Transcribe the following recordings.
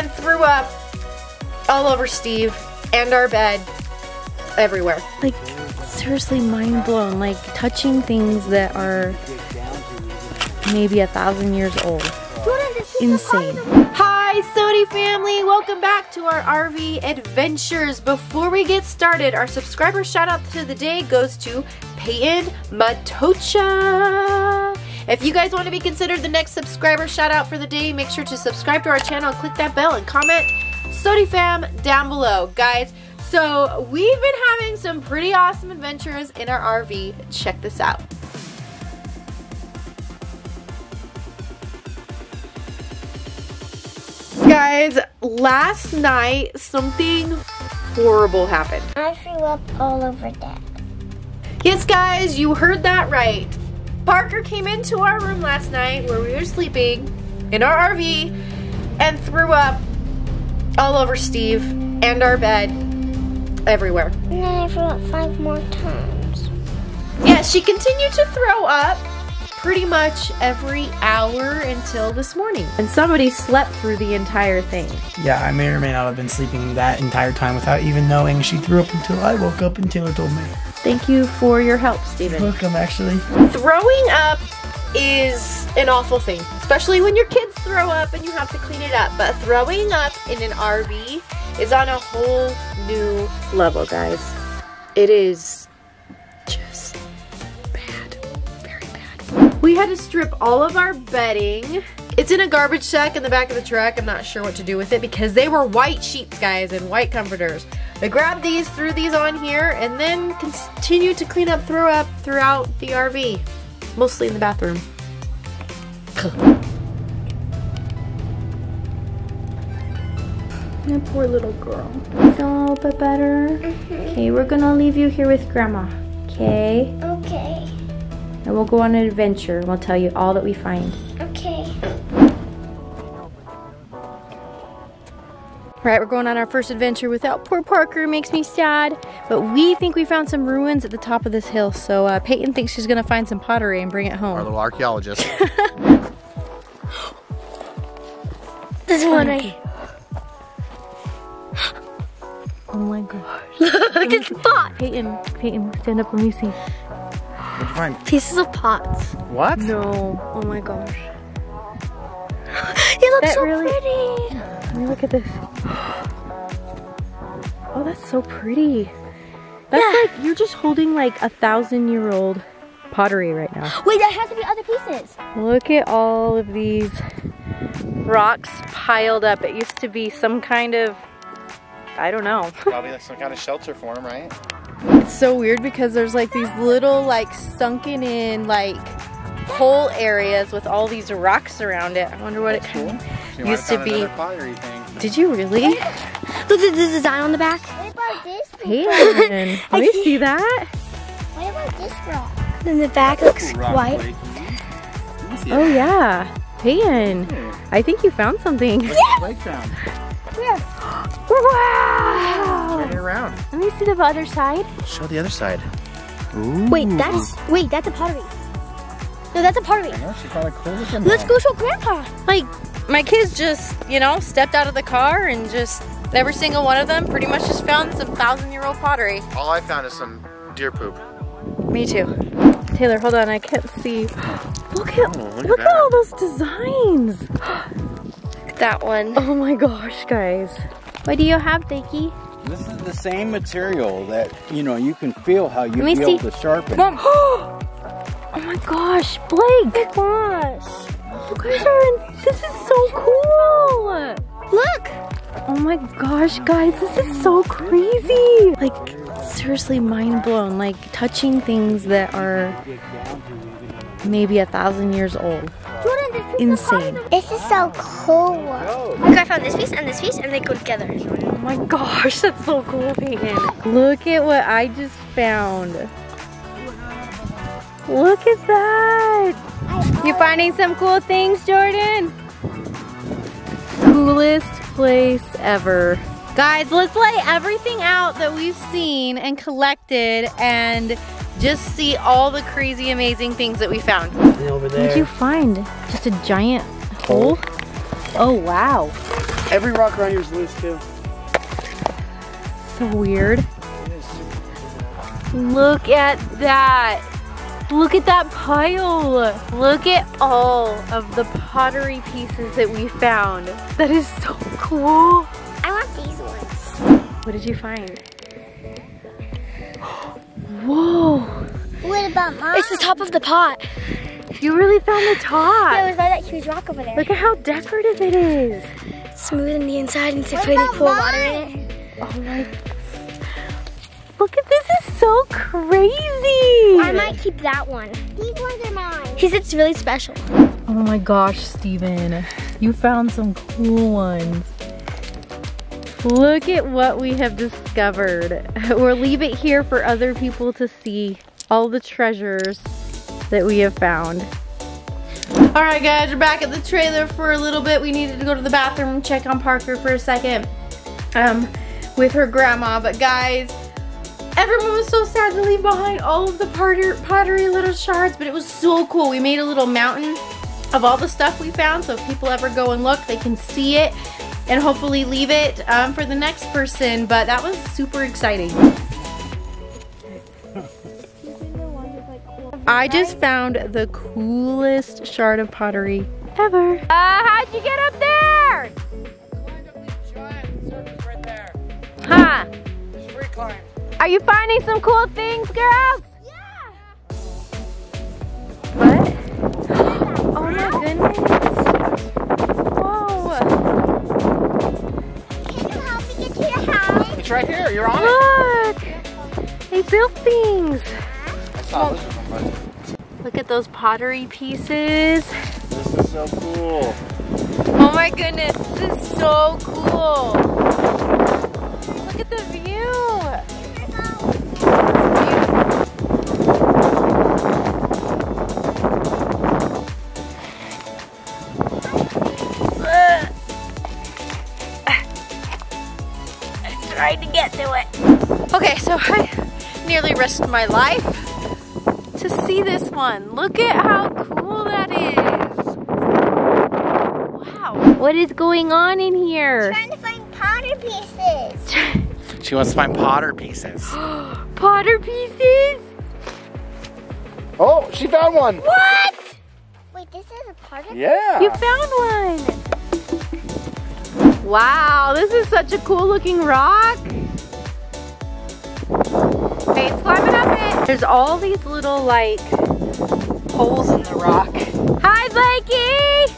and threw up all over Steve and our bed everywhere. Like, seriously mind blown. Like, touching things that are maybe a thousand years old. Insane. Hi, SOTY family. Welcome back to our RV adventures. Before we get started, our subscriber shout out to the day goes to Peyton Matocha. If you guys want to be considered the next subscriber shout out for the day, make sure to subscribe to our channel, click that bell, and comment SOTY fam down below. Guys, so we've been having some pretty awesome adventures in our RV. Check this out. Guys, last night something horrible happened. I threw up all over Dad. Yes, guys, you heard that right. Parker came into our room last night where we were sleeping in our RV and threw up all over Steve and our bed everywhere. And then I threw up five more times. Yeah, she continued to throw up pretty much every hour until this morning. And somebody slept through the entire thing. Yeah, I may or may not have been sleeping that entire time without even knowing she threw up until I woke up and Taylor told me. Thank you for your help, Steven. Welcome, actually. Throwing up is an awful thing, especially when your kids throw up and you have to clean it up. But throwing up in an RV is on a whole new level, guys. It is We had to strip all of our bedding. It's in a garbage sack in the back of the truck. I'm not sure what to do with it because they were white sheets, guys, and white comforters. I grabbed these, threw these on here, and then continued to clean up, throw up throughout the RV. Mostly in the bathroom. My poor little girl. Feel a little bit better? Mm-hmm. Okay, we're gonna leave you here with Grandma. Okay? Okay. And we'll go on an adventure. And we'll tell you all that we find. Okay. All right, we're going on our first adventure without poor Parker. Makes me sad. But we think we found some ruins at the top of this hill. So uh, Peyton thinks she's gonna find some pottery and bring it home. Our home. little archaeologist. This one right Oh my gosh. Look at the pot. Peyton, Peyton, stand up. Let me see. What'd you find? Pieces of pots. What? No. Oh my gosh. it looks That so really- pretty. Let me look at this. Oh, that's so pretty. That's Yeah. like you're just holding like a thousand year old pottery right now. Wait, there has to be other pieces. Look at all of these rocks piled up. It used to be some kind of, I don't know. Probably like some kind of shelter for him, right? It's so weird because there's like these little like sunken in like hole areas with all these rocks around it. I wonder what it kind of She used to be. pottery thing. Did you really? Look at the design on the back. What about this? Peyton, let me see that. What about this rock? Then the back looks white. Oh yeah, Peyton. I think you found something. Blake. Wow! Turn it around. Let me see the other side. Show the other side. Ooh. Wait, that's wait, that's a pottery. No, that's a pottery. No, she found a cool looking Let's one. go show Grandpa. Like my kids just, you know, stepped out of the car and just every single one of them pretty much just found some thousand year old pottery. All I found is some deer poop. Me too. Taylor, hold on, I can't see. Look at Oh, look at look at that. all those designs. That one. Oh my gosh, guys. What do you have, Dickie? This is the same material that, you know, you can feel how you'd me be see. able to sharpen. Mom. oh my gosh, Blake. Gosh. You guys are in, this is so cool. Look. Oh my gosh, guys, this is so crazy. Like, seriously mind blown. Like, touching things that are maybe a thousand years old. Jordan, this is Insane. This is so cool. Look, I found this piece and this piece, and they go together. Oh my gosh, that's so cool, Peyton. Look at what I just found. Look at that. You finding some cool things, Jordan? Coolest place ever. Guys, let's lay everything out that we've seen and collected and just see all the crazy amazing things that we found. And over What did you find? Just a giant hole? Oh, wow. Every rock around here is loose too. So weird. Look at that. Look at that pile. Look at all of the pottery pieces that we found. That is so cool. I want these ones. What did you find? Whoa. What about mine? It's the top of the pot. You really found the Yeah, top. it was by that huge rock over there. Look at how decorative it is. smooth on the inside and to put pour water in it. Oh my. Look at this is so crazy. I might keep that one. These ones are mine. Because it's really special. Oh my gosh, Steven. You found some cool ones. Look at what we have discovered. We'll leave it here for other people to see all the treasures that we have found. All right, guys, we're back at the trailer for a little bit. We needed to go to the bathroom check on Parker for a second um, with her grandma. But guys, everyone was so sad to leave behind all of the potter pottery little shards, but it was so cool. We made a little mountain of all the stuff we found, so if people ever go and look, they can see it and hopefully leave it um, for the next person. But that was super exciting. I just found the coolest shard of pottery ever. Uh, how'd you get up there? Huh? Are you finding some cool things, girls? It's right here. You're on it. Look. They built things. I saw this one. Look at those pottery pieces. This is so cool. Oh my goodness, this is so cool. Look at the view. Trying to get to it. Okay, so I nearly risked my life to see this one. Look at how cool that is. Wow. What is going on in here? Trying to find powder pieces. She wants to find Potter pieces. Potter pieces? Oh, she found one. What? Wait, this is a part of Yeah. You found one. Wow, this is such a cool looking rock. It's climbing up it. There's all these little like holes in the rock. Hi, Blakey.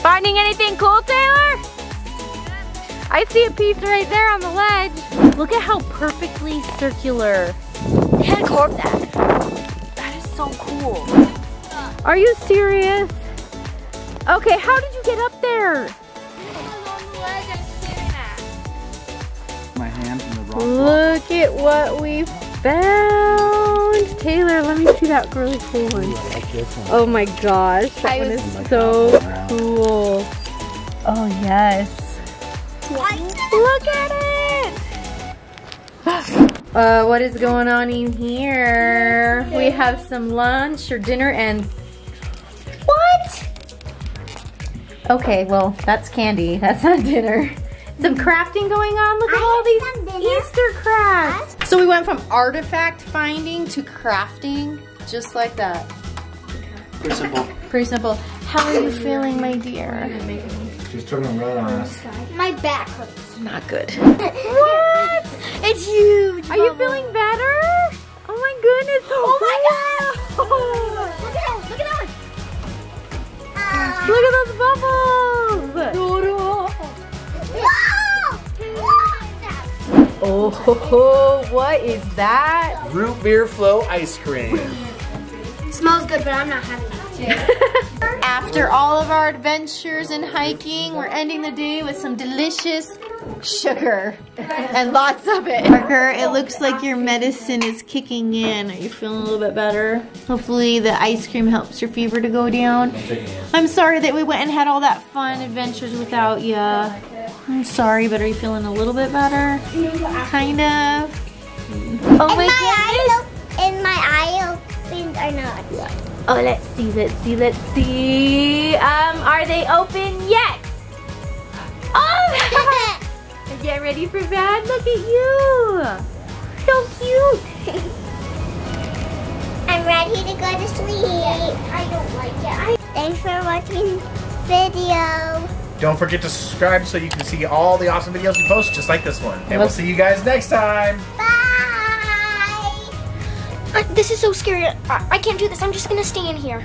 Finding anything cool, Taylor? I see a piece right there on the ledge. Look at how perfectly circular. They had carve that. That is so cool. Are you serious? Okay, how did you get up there? My hands in the rock. Look at what we found. Taylor, let me see that really cool one. Like this one. Oh my gosh, that one is so that one, wow. cool. Oh yes. Look at it! Uh, what is going on in here? We have some lunch or dinner and Okay, well, that's candy. That's not dinner. Some crafting going on. Look at I all these. Easter crafts. So we went from artifact finding to crafting, just like that. Pretty simple. Pretty simple. How are you feeling, my dear? She's turning red on us. My back hurts. Not good. What? It's huge. Are you feeling better? Oh my goodness. Oh my Wow. Look at that. Look at that. Look at Oh, ho, ho, what is that? Root beer flow ice cream. Smells good, but I'm not having it. After all of our adventures and hiking, we're ending the day with some delicious sugar and lots of it. Parker, it looks like your medicine is kicking in. Are you feeling a little bit better? Hopefully the ice cream helps your fever to go down. I'm sorry that we went and had all that fun adventures without you. I'm sorry, but are you feeling a little bit better? Kind of. Oh my my goodness. eye, op- and my eye opens are not. Oh, let's see, let's see, let's see. Um, are they open? Yes. Oh, get ready for bed. Look at you. So cute. I'm ready to go to sleep. I don't like it. Thanks for watching video. Don't forget to subscribe so you can see all the awesome videos we post just like this one. And we'll see you guys next time. Bye. Uh, this is so scary. I, I can't do this. I'm just gonna stay in here.